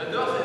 J'adore